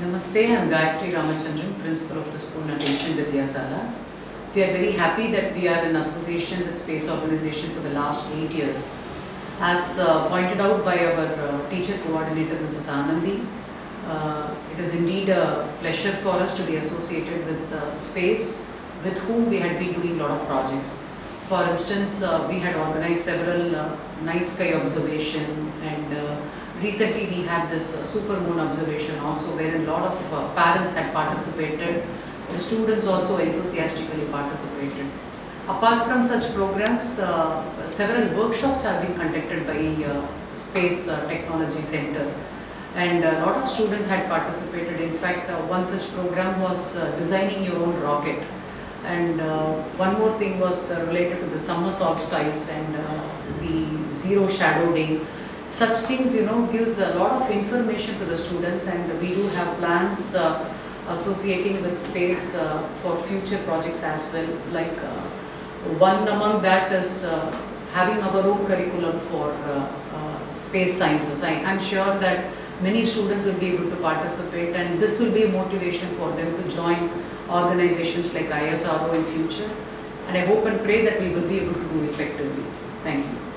Namaste, I'm Gayathri Ramachandran, principal of the school Natesan Vidyasala. We are very happy that we are in association with Space Organization for the last eight years. As uh, pointed out by our uh, teacher coordinator, Mrs. Anandi, uh, it is indeed a pleasure for us to be associated with uh, Space, with whom we had been doing a lot of projects. For instance, uh, we had organized several uh, night sky observation recently we had this uh, super moon observation also where a lot of uh, parents had participated. The students also enthusiastically participated. Apart from such programs, uh, several workshops have been conducted by uh, Space uh, Technology Center and a lot of students had participated. In fact, uh, one such program was designing your own rocket and one more thing was related to the summer solstice and the zero shadow day. Such things, you know, gives a lot of information to the students and we do have plans uh, associating with space uh, for future projects as well. Like uh, one among that is uh, having our own curriculum for uh, uh, space sciences. I am sure that many students will be able to participate and this will be a motivation for them to join organizations like ISRO in future. And I hope and pray that we will be able to do effectively. Thank you.